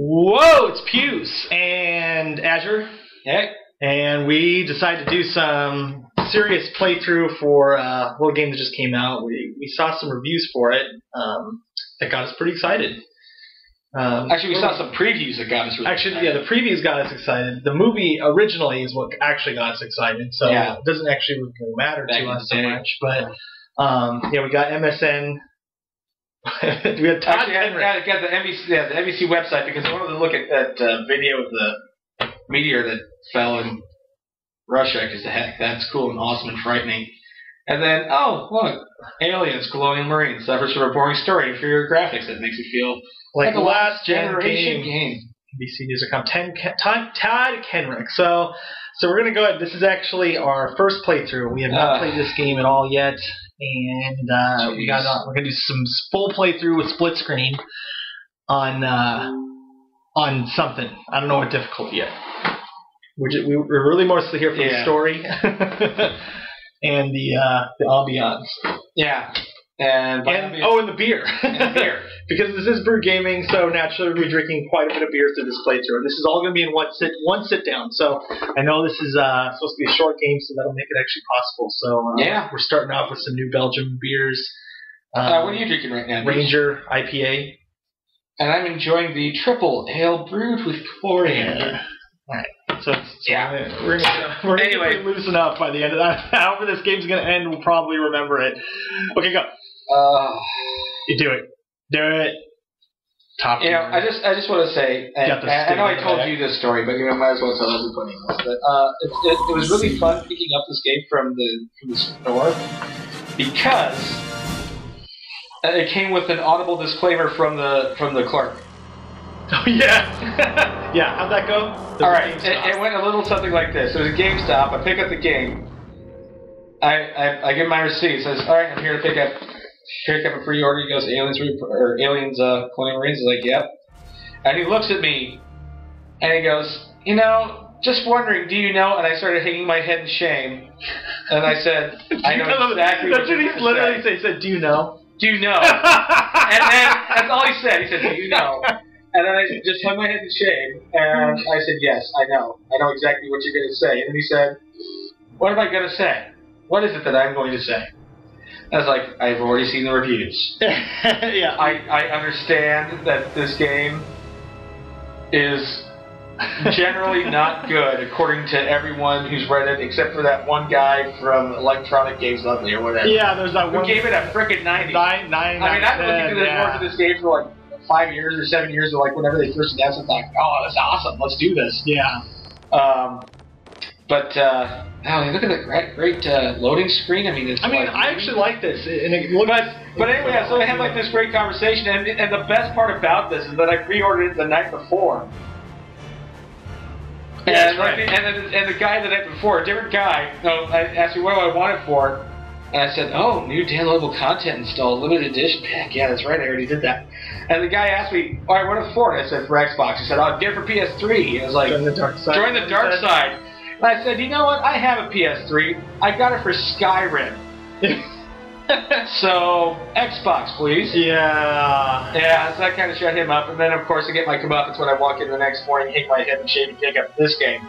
Whoa, it's Puese and Axure, Hey. and we decided to do some serious playthrough for uh, a little game that just came out. We we saw some reviews for it um, that got us pretty excited. Um, Actually, we saw some previews that got us really Actually, yeah, the previews got us excited. The movie originally is what actually got us excited, so Yeah. it doesn't actually really matter Back to us so much. But um, yeah, we got MSN. we had Todd Actually, I, Henry. I got the NBC, yeah, the NBC website because I wanted to look at that uh, video of the meteor that fell in Russia because the heck, that's cool and awesome and frightening. And then, oh, look, aliens, colonial marines, suffers from a boring story, inferior graphics that makes me feel like the last generation game. game. NBC News account. Ten, Ken- Todd, Todd Kenreck. So, so we're gonna go ahead. This is actually our first playthrough. We have not Ah. played this game at all yet, and uh, we got uh, we're gonna do some full playthrough with split screen on uh, on something. I don't know what difficulty yet. We're, just, we, we're really mostly here for the story and the uh, the ambiance. Yeah. And, And oh, and the beer. and beer. because this is brew gaming, so naturally we'll be drinking quite a bit of beer through this playthrough. And this is all going to be in one sit one sit down. So I know this is uh, supposed to be a short game, so that'll make it actually possible. So uh, Yeah. we're starting off with some New Belgium beers. Uh, Um, what are you drinking right now? Ranger IPA. And I'm enjoying the triple ale brewed with coriander. All right. So, it's- so Yeah. we're gonna we're gonna Anyway. loosen up by the end of that. However, this game's gonna end, we'll probably remember it. Okay, go. Uh, You do it. Do it. Top. You know. I just I just want to say, and, and I know I told back. you this story, but you know, might as well tell everybody else. But uh, it, it, it was really fun picking up this game from the from the store because it came with an audible disclaimer from the from the clerk. Oh yeah, yeah. How'd that go? All right, it, it went a little something like this. It was a GameStop. I pick up the game. I, I, I give my receipt. Says, "All right, I'm here to pick up pick up a pre-order." He goes, "Aliens or Aliens uh, Colonial Marines." Was like, "Yep." And he looks at me, and he goes, "You know, just wondering, do you know?" And I started hanging my head in shame, and I said, "I know exactly That's what you're he literally say. said. He said, "Do you know?" Do you know?" and then that's all he said. He said, "Do you know?" And then I just hung my head in shame, and I said, "Yes, I know. I know exactly what you're going to say." And then he said, "What am I going to say? What is it that I'm going to say?" I was like, "I've already seen the reviews. yeah. I, I understand that this game is generally not good, according to everyone who's read it, except for that one guy from Electronic Games Monthly or whatever, yeah. There's that who one. gave it a frickin' 90. nine, nine. I mean, I've been looking this yeah. this game for like five years or seven years, or like whenever they first announced it, like, oh, that's awesome, let's do this. Yeah. Um, but uh, oh, look at the great, great uh, loading screen. I mean, it's I mean, like- I actually like this, and it looks. But but anyway, yeah, so I had like this great conversation, and, and the best part about this is that I pre-ordered it the night before. Yeah, and, that's right. and, and, and the guy the night before, a different guy, no, I asked me what do I want it for, and I said, oh, new downloadable content installed, limited edition pack. Yeah, that's right, I already did that. And the guy asked me, all right, what it for? And I said, for Xbox. He said, oh, get it for PS3. And I was like, Join the dark side. join the dark side. And I said, you know what? I have a PS3. I got it for Skyrim. so Xbox, please. yeah. Yeah, so that kind of shut him up. And then, of course, I get my comeuppance when I walk in the next morning, hang my head and shave and pick up this game.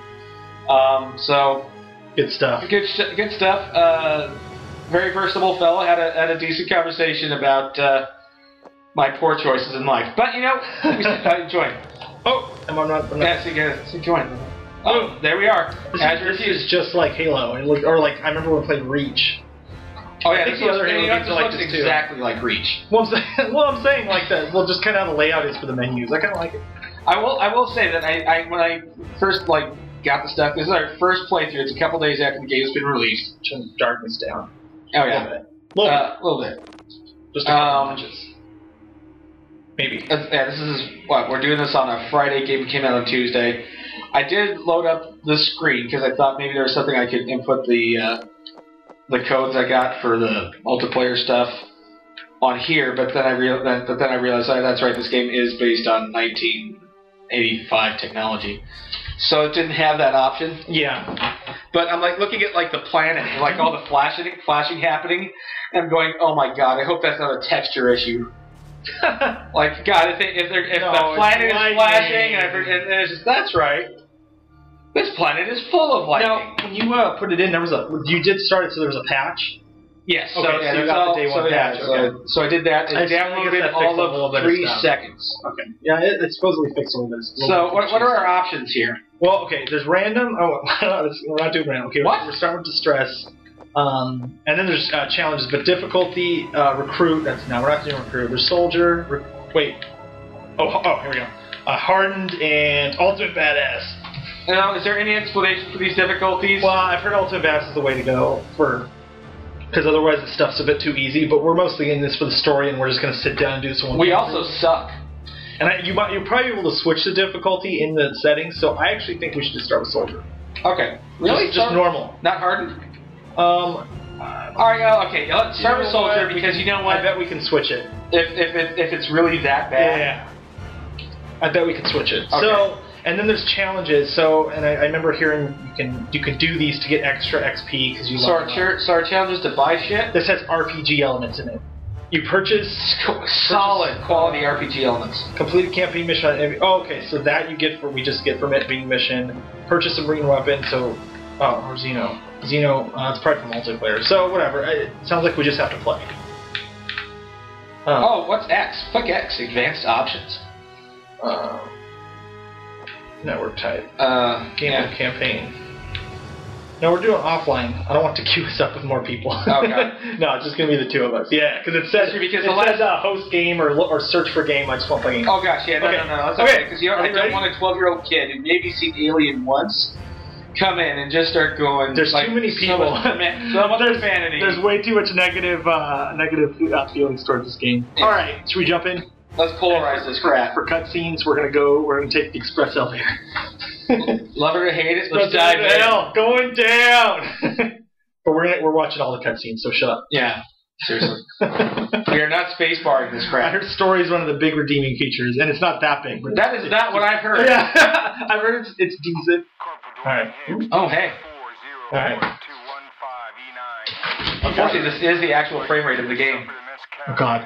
Um, so Good stuff. good, good stuff. Uh, very versatile fellow. Had a had a decent conversation about uh, my poor choices in life. But you know, we should uh, join. Oh, am I not? I'm not so, yeah, so join. Oh, there we are. This, Axure is, this is just like Halo, and look, or like I remember when we played Reach. Oh yeah, I think this the other Halo games like this, too. exactly like Reach. Well, I'm saying, well, I'm saying like that. Well, just kind of how the layout is for the menus. I kind of like it. I will. I will say that I, I when I first like got the stuff. This is our first playthrough. It's a couple days after the game's been released. Turn darkness down. Oh A yeah, little bit. Uh, a little bit. bit. Just a couple um, inches. Maybe. Uh, yeah, this is what we're doing this on a Friday. Game came out on Tuesday. I did load up the screen because I thought maybe there was something I could input the uh, the codes I got for the multiplayer stuff on here. But then I real but then I realized oh, that's right. This game is based on 1985 technology, so it didn't have that option. Yeah. But I'm like looking at like the planet like all the flashing flashing happening. And I'm going, oh my god! I hope that's not a texture issue. Like God, if, it, if, they're, if No, the planet is flashing, and, every- and it's just that's right. This planet is full of lightning. now, when you uh, put it in, there was a you did start it, so there was a patch. yes. Okay, so, so you that's got the day one so, patch, so, okay. so I did that. I It I downloaded that all fixed of bit of three seconds. Okay. Yeah, it, it supposedly fixed a little bit. little So bit what, what are our options here? Well, okay, there's random. Oh, we're not doing random. Okay, What? we're starting with distress. Um, and then there's uh, challenges, but difficulty, uh, recruit. That's now we're not doing recruit. There's soldier. Re- wait. Oh, oh, here we go. Uh, hardened and ultimate badass. Now, is there any explanation for these difficulties? Well, I've heard ultimate badass is the way to go for. Because otherwise the stuff's a bit too easy. But we're mostly in this for the story, and we're just gonna sit down and do this one. we also suck. And I, you might you're probably able to switch the difficulty in the settings. So I actually think we should just start with soldier. Okay. Really? Just, just normal. Not hardened? Um, All right. Uh, okay. yeah, Let's start You with know soldier what? because you know what? I bet we can switch it. If if it, if it's really that bad. Yeah. I bet we can switch it. Okay. So, and then there's challenges. So, and I, I remember hearing you can you can do these to get extra XP because you. So our, level char- so our challenge is to buy shit. This has RPG elements in it. You purchase Solid quality RPG elements. completed campaign mission. Oh, okay. So that you get for we just get from it being mission. Purchase a marine weapon. So, oh, or Xeno. Xeno. Uh, it's probably for multiplayer. So whatever. It sounds like we just have to play. Um, Oh, what's X? Fuck X. Advanced options. um, network type. Uh, Game yeah. campaign. No, we're doing offline. I don't want to queue us up with more people. Okay. no, it's just gonna be the two of us. Yeah, because it says Because it says uh, host game or or search for game. I just want to play game. Oh gosh, yeah, no, Okay. no, no, that's Okay. okay. Because you know, I don't ready? want a twelve-year-old kid who maybe seen Alien once come in and just start going. There's like, too many so people. much So much there's, profanity. there's way too much negative uh, negative uh, feelings towards this game. Yeah. All right, should we jump in? Let's polarize this crap. For cutscenes, we're gonna go. We're gonna take the express elevator. Love it or hate it, let's dive in. going down. but we're gonna, we're watching all the cutscenes, so shut up. Yeah, seriously. we are not space barring this I crap. heard story is one of the big redeeming features, and it's not that big. But That is not what I've heard. Yeah, I've heard it's, it's decent. All right. Oh, hey. All right. Unfortunately, this is the actual frame rate of the game. Oh, God.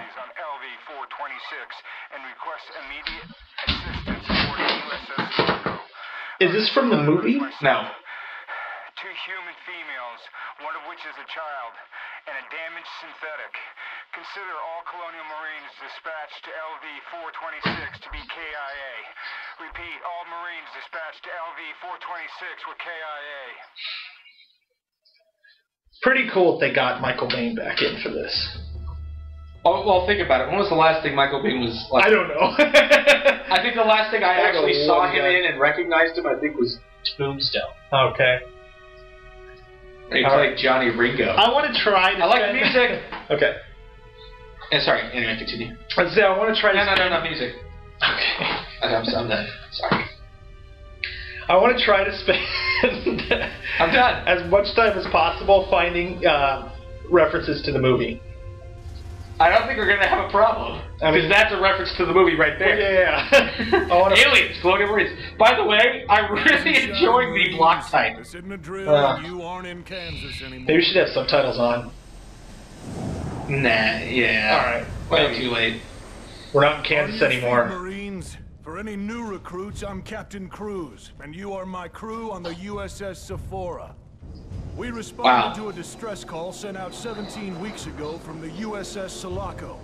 Is this from the movie? No. Two human females, one of which is a child, and a damaged synthetic. Consider all Colonial Marines dispatched to LV-426 to be KIA. Repeat, all Marines dispatched to LV-426 were KIA. Pretty cool if they got Michael Biehn back in for this. Oh, well, think about it. When was the last thing Michael Biehn was like? I don't know. I think the last thing I I actually saw him guy- in and recognized him, I think, was Tombstone. okay. He All played Johnny Ringo. I want to try. To I like music. okay. Eh, sorry, anyway, continue. Let's say I want to try. No, to no, no, no, music. Okay. Okay, I'm, I'm done. Sorry. I want to try to spend I'm done. as much time as possible finding uh, references to the movie. I don't think we're gonna have a problem. I mean- Because that's a reference to the movie right there. Yeah. I want to. Aliens, Colonial Marines. By the way, I'm really enjoying the block type. This isn't. Uh. you aren't in Kansas anymore. Maybe we should have subtitles on. Nah, yeah. All right. Way too late. We're not in Kansas anymore. Marines, for any new recruits, I'm Captain Cruz, and you are my crew on the USS Sephora. We responded Wow. to a distress call sent out 17 weeks ago from the USS Sulaco.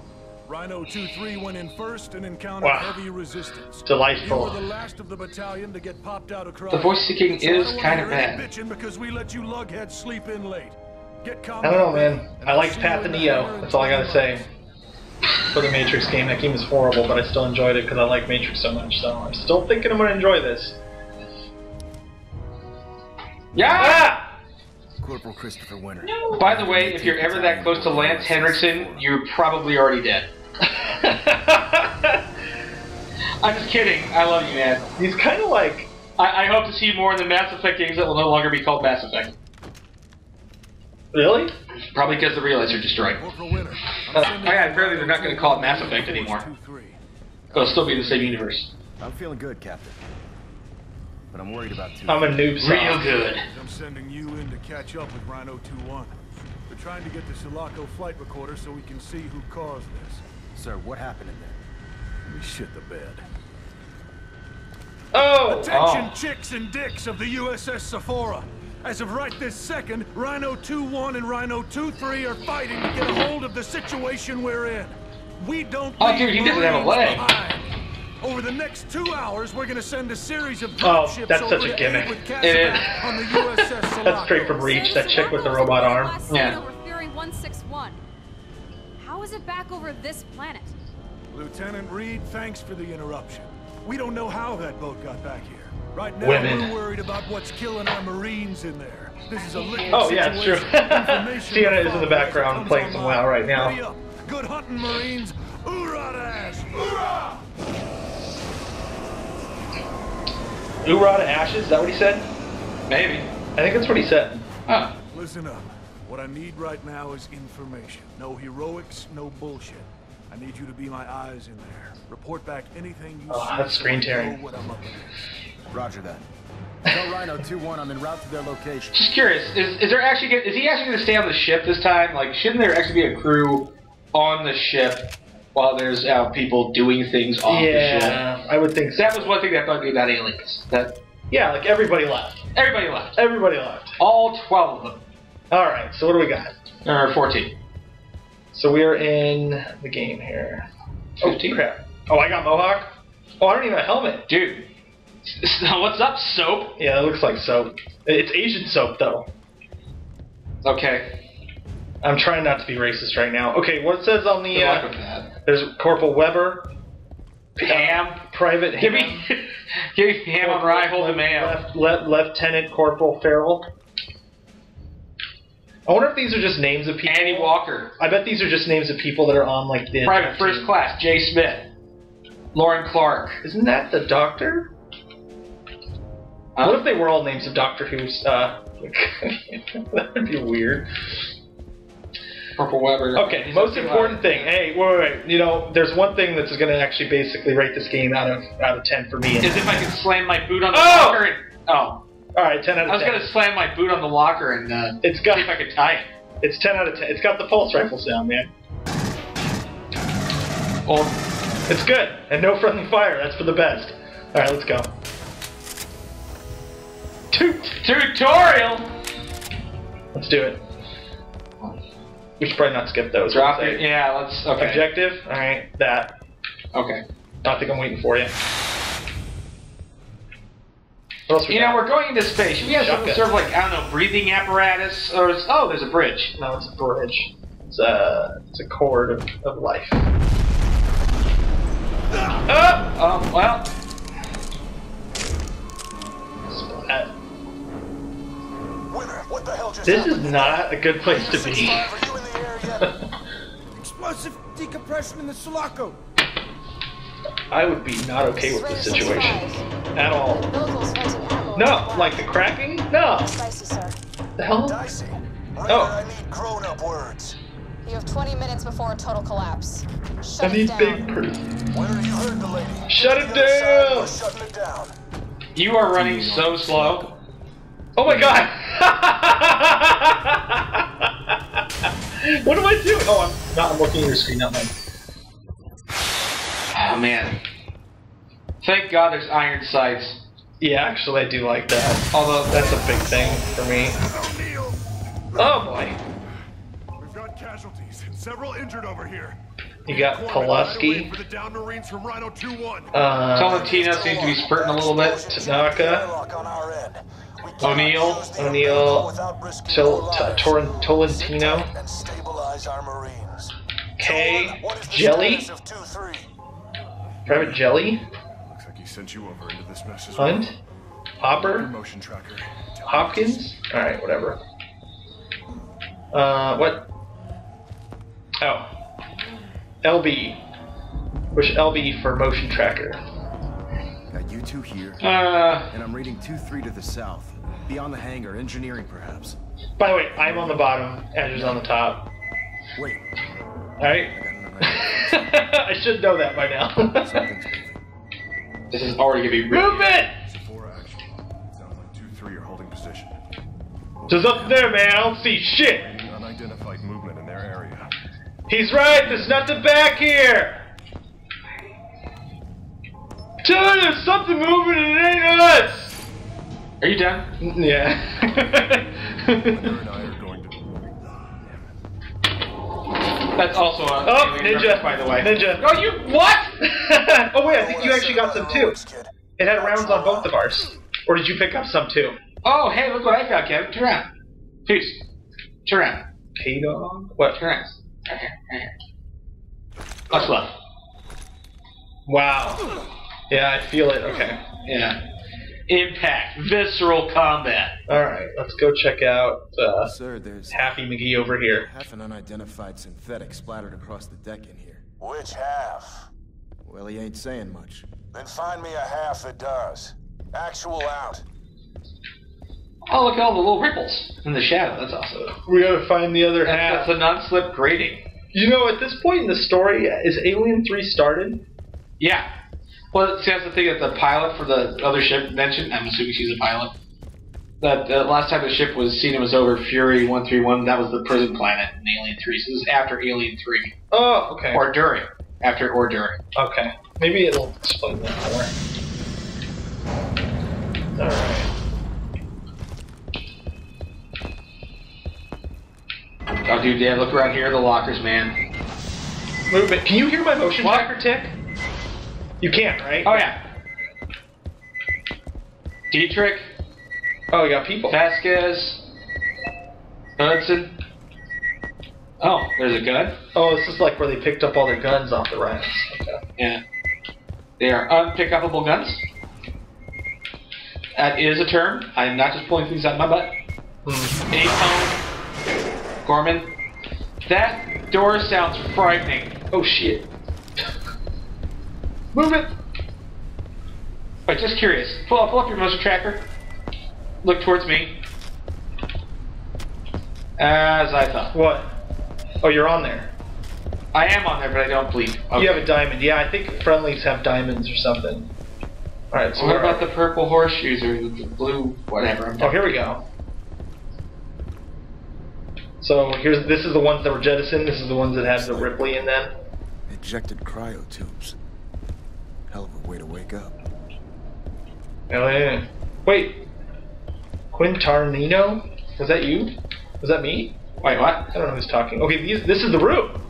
Rhino 2-3 went in first and encountered Wow. heavy resistance. Delightful. You were the last of the battalion to get popped out across. The voice seeking So is kind of hear any bad. bitching because we let you lugheads sleep in late. Get I don't know, man. I liked see Path you of Neo. That's all I gotta say. For the Matrix game, that game is horrible, but I still enjoyed it because I like Matrix so much. So I'm still thinking I'm gonna enjoy this. Yeah! Corporal Christopher Winter. By the way, if you're ever that close to Lance Henriksen, you're probably already dead. I'm just kidding. I love you, man. He's kind of like I, I hope to see more in the Mass Effect games that will no longer be called Mass Effect. Really. Probably because the relays are destroyed. Uh, yeah, apparently they're not going to call it Mass Effect anymore. It'll still be the same universe. I'm feeling good, Captain. But I'm worried about two. I'm a noob. sock. Real good. I'm sending you in to catch up with Rhino 2-1. We're trying to get the Sulaco flight recorder so we can see who caused this. Sir, what happened in there? Let me shit the bed. Oh! Attention, Oh. chicks and dicks of the USS Sephora. As of right this second, Rhino 2-1 and Rhino 2-3 are fighting to get a hold of the situation we're in. We don't Oh, leave dude, he doesn't have a leg. behind. Over the next two hours, we're gonna send a series of Oh, dropships that's over such a to aid gimmick. with It is. Casabac on the USS That's straight from Reach, that chick with the robot arm. Yeah. Over Fury 161. How is it back over this planet? Lieutenant Reed, thanks for the interruption. We don't know how that boat got back here. Right now, Women. we're worried about what's killing our Marines in there. This is a liquid Oh, yeah, it's true. situation. Sienna is in the background playing some online. WoW right now. Ready. Good hunting, Marines. Hoorah to Ash! Hoorah! Oorah to ashes, is that what he said? Maybe. I think that's what he said. Huh. Listen up. What I need right now is information. No heroics, no bullshit. I need you to be my eyes in there. Report back anything you Oh, see. that's so screen I tearing. Know what I'm up against. Roger that. Tell Rhino 2-1 I'm en route to their location. Just curious, is, is there actually gonna- is he actually going to stay on the ship this time? Like, shouldn't there actually be a crew on the ship while there's uh, people doing things off the ship? Yeah, I would think so. That was one thing that bugged me about aliens. That Yeah, like everybody left. everybody left, Everybody left. all twelve of them, Alright, so what do we got? or fourteen. So we're in the game here. Oh, crap. Oh, I got Mohawk? Oh, I don't even have a helmet. Dude, what's up, soap? Yeah, it looks like soap. It's Asian soap, though. Okay, I'm trying not to be racist right now. Okay, what it says on the. Uh, there's Corporal Weber. Ham. Private Give me, give me ham on rye, hold the man. Left, left, Lieutenant Corporal Farrell. I wonder if these are just names of people. Andy Walker, I bet these are just names of people that are on like the private first class, Jay Smith, Lauren Clark. Isn't that the Doctor? Huh? What if they were all names of Doctor Who's? Uh, that would be weird. Corporal Weber. Okay, He's most important five. thing. Hey, wait, wait, wait. You know, there's one thing that's going to actually basically rate this game out of out of ten for me. is if I can slam my boot on the Oh! locker and oh, all right, ten out of ten. I was ten. gonna slam my boot on the locker and uh, It's got see if I could tie it. it's ten out of ten. It's got the pulse rifle sound, man. Well, It's good, and no friendly fire. That's for the best. All right, let's go. Tutorial. Let's do it. We should probably not skip those. Drop it. Yeah, let's. Okay. Objective. All right, that. Okay. I think I'm waiting for you. What else we You know, we're going into space. We have some sort of like I don't know, breathing apparatus or oh, there's a bridge. No, it's a bridge. It's a it's a cord of, of life. Oh, um, well, This is not a good place to be. 65, are you in the air yet? Explosive decompression in the Sulaco. I would be not okay with this situation at all. No, like the cracking? No. The hell? Oh. I need grown-up words. You have 20 minutes before a total collapse. I Shut it need down. big pretty. Winter, you heard the lady. Shut it to the other side, down. Shutting it down. you are running so slow. Oh my god! what am I doing? Oh, I'm not I'm looking at your screen, not mine. Oh man. Thank God there's iron sights. Yeah, actually, I do like that. Although That's a big thing for me. O'Neill! Oh boy. We've got casualties and several injured over here. You got Corman, Pulaski. right away For the down Marines from Rhino 2-1. Uh, Tolentino seems to be spurting a little bit. Tanaka. Airlock on our end. We cannot O'Neill. O'Neill. Omega without risking Tol- more T- lives. Torin- Tolentino. And our Marines. K. What is the Jelly. of 2-3? Private Jelly. Looks like he sent you over into this mess as Hunt. Hopper. Motion tracker. Hopkins? Alright, whatever. Uh, what? Oh. LB. Push LB for motion tracker. Got you two here, uh and I'm reading 2-3 to the south. Beyond the hangar, engineering perhaps. By the way, I'm on the bottom, Axure's on the top. Wait, Alright? I I should know that by now. This is already gonna be really Movement! Sephora action. Sounds like 2-3 are holding position. Just up there, man. I don't see shit. Unidentified movement in their area. He's right. There's nothing back here. Tell you, there's something moving and it ain't us. Are you done? Yeah. Her and I are going to. That's oh, also a oh, ninja. by the way. Ninja. Oh, you what? oh wait, I think you actually got some too. It had rounds on both of ours. Or did you pick up some too? Oh, hey, look what I found, Kevin. Turn around. Peace. Turn on? What? Turn around. Right here. Right here. Watch left. Wow. Yeah, I feel it. Okay. Yeah. Impact. Visceral combat. Alright, let's go check out uh, Sir, there's Happy McGee over here. half an unidentified synthetic splattered across the deck in here. Which half? Well, he ain't saying much. Then find me a half that does. Actual out. Oh, look at all the little ripples in the shadow. That's awesome. We gotta find the other That's, half. that's a non-slip grating. You know, at this point in the story, is Alien 3 started? Yeah. Well, see, that's the thing that the pilot for the other ship mentioned. I'm assuming she's a pilot. That the last time the ship was seen, it was over Fury 131. That was the prison planet in Alien 3. So this is after Alien 3. Oh, okay. Or during. After or during. Okay. Maybe it'll explain that more. Alright. Oh, dude, yeah, look around here. The lockers, man. Movement. Can you hear my motion What? tracker tick? You can't, right? Oh, yeah. Dietrich, Oh, we got people. Vasquez, Hudson. Oh, there's a gun. Oh, this is like where they picked up all their guns off the rats. Okay. Yeah. They are unpickupable guns. That is a term. I'm not just pulling things out of my butt. Hmm. Apone. Gorman. That door sounds frightening. Oh shit. Move it. Wait, just curious. Pull up, pull up your motion tracker. Look towards me. As I thought. What? Oh, you're on there. I am on there, but I don't bleed. Okay. You have a diamond. Yeah, I think friendlies have diamonds or something. Alright, so what about are the purple horseshoes or the blue whatever? I'm? Oh, here we go. So here's this is the ones that were jettisoned. This is the ones that had the Ripley in them. Ejected cryotubes. Hell of a way to wake up. Yeah. Wait. Quintarnino? Was that you? Was that me? Wait, what? I don't know who's talking. Okay, these, this is the room.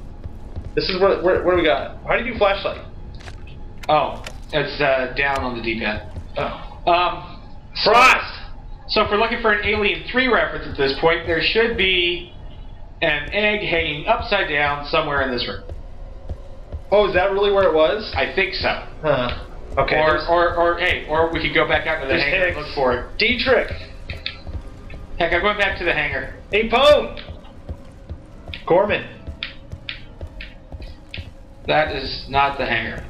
This is where, what do we got? How do you do flashlight? Oh, it's uh, down on the D-pad. Oh. Um, Frost! so if we're looking for an Alien 3 reference at this point, there should be an egg hanging upside down somewhere in this room. Oh, is that really where it was? I think so. Huh. Okay. or, or, or, hey, or we could go back out to the hangar and look for it. Dietrich! Heck, I'm going back to the hangar. Apone! Gorman. That is not the hangar.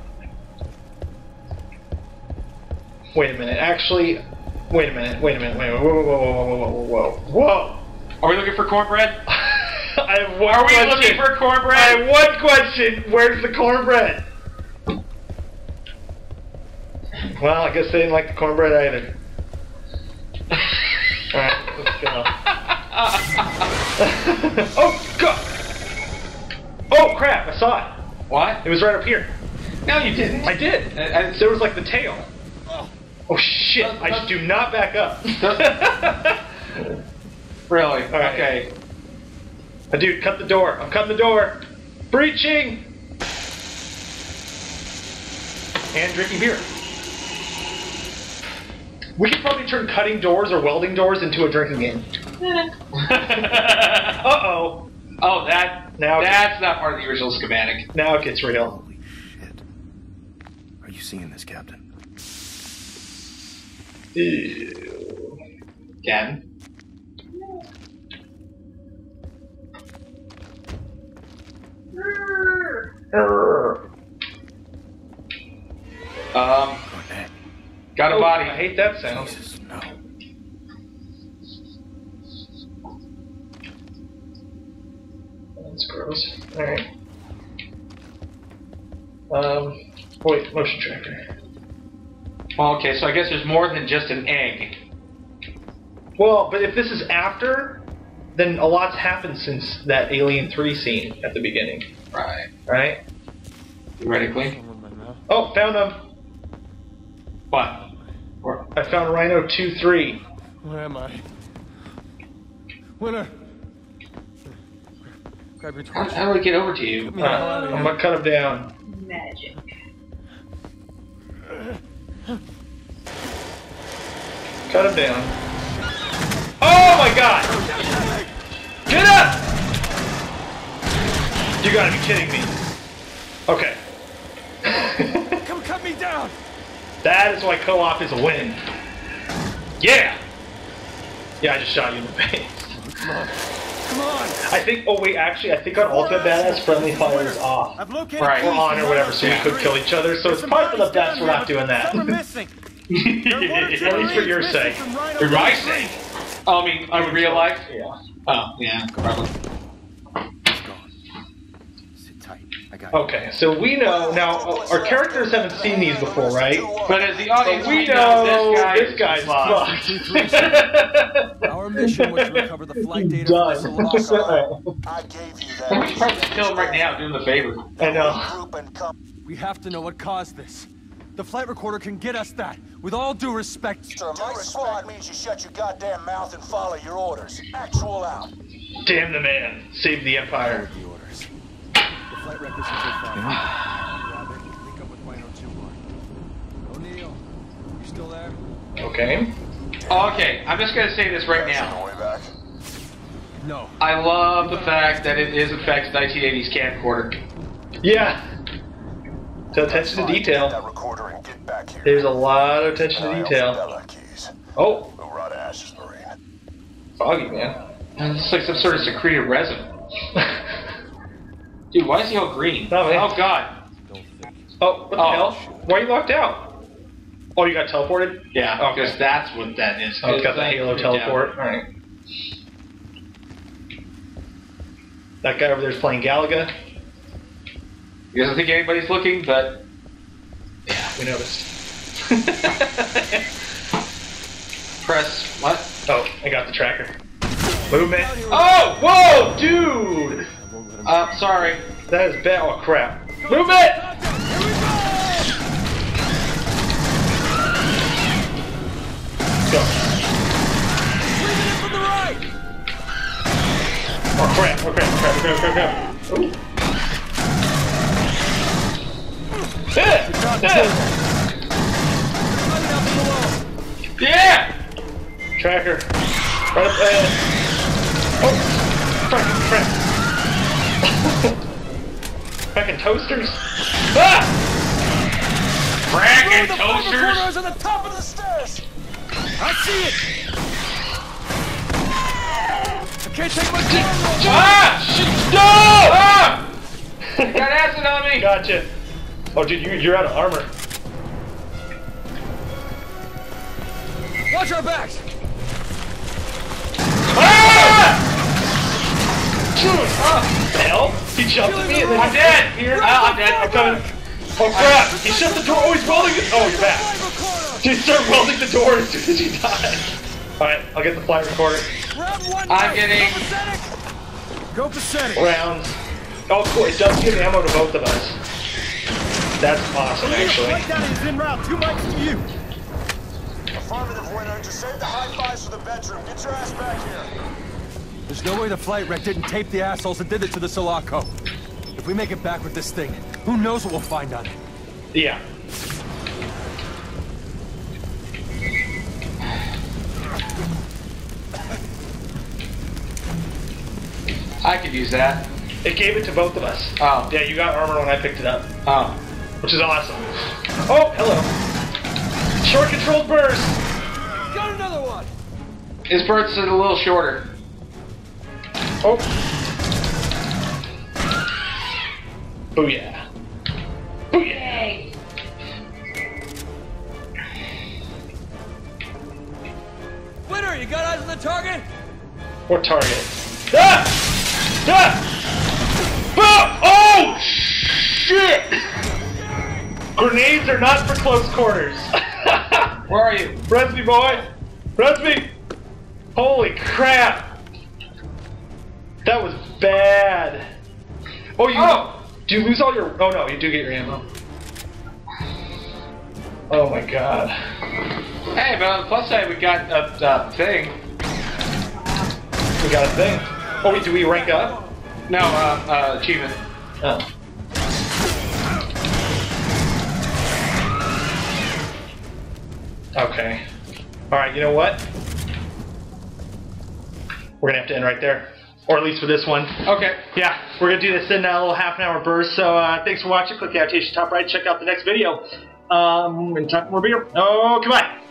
Wait a minute. Actually, wait a minute. Wait a minute. Wait. Whoa, whoa, whoa, whoa, whoa, whoa, whoa, whoa. Are we looking for cornbread? I have one Are we question. looking for cornbread? I have one question. Where's the cornbread? Well, I guess they didn't like the cornbread either. Alright, let's go. oh, God! Oh, crap, I saw it. What? It was right up here. No, you didn't. I did. I- I- There was like the tail. Oh, oh shit. I do not back up. Really? Right. Okay. Uh, Dude, cut the door. I'm cutting the door. Breaching! And drinking beer. We could probably turn cutting doors or welding doors into a drinking game. Uh-oh. oh, that Now- that's not part of the original schematic. Now it gets real. Holy shit. Are you seeing this, Captain? Ew. Captain. Urgh. Um, got a Oh, body. I hate that sound. Jesus, no. That's gross. Alright. Um, wait, motion tracker. Well, okay, so I guess there's more than just an egg. Well, but if this is after, then a lot's happened since that Alien 3 scene at the beginning, Right. right? You ready, Clink? Someone in my mouth. Oh, found him. What? Where? I found Rhino 2 3. Where am I? Winter! Grab your How, torch. how do I get over to you? Get me the hell out Uh, of I'm here. gonna cut him down. Magic. Cut him down. Oh my god! Get up! You gotta be kidding me. Okay. Come cut me down! that is why co-op is a win. Yeah! Yeah, I just shot you in the face. Come on. Come on! I think, oh wait, actually, I think on Ultimate Badass, friendly fire is off. I've located Right. Or police on or whatever, so we could kill each other, so it's Some probably for the bodies best we're not doing that. Some are missing. There are one or two At least for your sake. For my sake? Oh, I mean, in real life? Yeah. Oh, yeah, probably. It's gone. Sit tight. I got. Okay, so we know, now, uh, our characters haven't seen these before, right? But as the audience, But we know this guy this guy's fucked. Our mission was to recover the flight data Done. from the I gave you that. We should probably that. just kill him right now, do him the favor. I know. Group and come. We have to know what caused this. The flight recorder can get us that. With all due respect, Sir, my squad means you shut your goddamn mouth and follow your orders. Actual out. Damn the man. Save the Empire. The orders. Flight records have been found. Grab. Link up with Rhino 2-1. O'Neill, you still there? Okay. Okay, I'm just gonna say this right now. No. I love the fact that it is in fact 1980s camcorder. Yeah. So attention to detail. that recorder and get back here. There's a lot of attention to detail. Oh, Hoorah to Ashes Marine. foggy man. And It's like some sort of secreted resin. Dude, why is he all green? No, oh god. Oh, what the Oh. hell? Why are you locked out? Oh, you got teleported? Yeah, oh, Okay. because that's what that is. Oh, it's got the Halo like- teleport. Alright. That guy over there is playing Galaga. He doesn't think anybody's looking, but Yeah, we noticed. press what? Oh, I got the tracker. Movement. Oh! Whoa, dude! Uh, sorry. That is bad. Oh, crap. Movement! Go. From the! Oh, crap. Oh, crap. Oh, crap. Oh, crap. Oh, crap. Ooh. Yeah! Yeah! Running out below. Yeah! Tracker. Right up. Oh! Frank, Frank. Fucking toasters. Ah! The flight toasters! is on the top of the stairs! I see it! I can't take my time! Ah! Shit! No! Ah! Got acid on me! Gotcha. Oh, dude, you, you're out of armor. Watch our backs! Ah! Dude, ah, the hell? He jumped at me and then I'm dead! Here, ah, I'm dead. I'm coming. Oh crap! He shut the door. Oh, he's welding it. Oh, you're back. Flight recorder! Dude, start welding the door as soon as you die. All right, I'll get the flight recorder. Grab one I'm knife. getting- Go pathetic! Rounds. Oh, cool. It does give ammo to both of us. That's awesome, actually. Flight data is en route. Two mics to you. Affirmative Winter. Just save the high fives for the bedroom. Get your ass back here. There's no way the flight wreck didn't tape the assholes that did it to the Sulaco. If we make it back with this thing, who knows what we'll find on it? Yeah. I could use that. It gave it to both of us. Oh. Yeah, you got armor when I picked it up, Oh. which is awesome. Oh, hello. Short controlled burst. Got another one! His bursts are a little shorter. Oh. Booyah. Booyah. Winter, you got eyes on the target? Or target. Ah! Ah! Ah! Oh, shit! Grenades are not for close quarters. Where are you? Res me, boy! Res me! Holy crap! That was bad. Oh, you. Oh! Do you lose all your? Oh no, you do get your ammo. Oh my god. Hey, but on the plus side, we got a uh, thing. We got a thing. Oh wait, do we rank up? No, uh, uh, achievement. Oh. Okay. Alright, you know what? We're gonna have to end right there. Or at least for this one. Okay. Yeah, we're gonna do this in a little half an hour burst. So uh, thanks for watching. Click the annotation top right. Check out the next video. Um, and talk more beer. Oh, goodbye.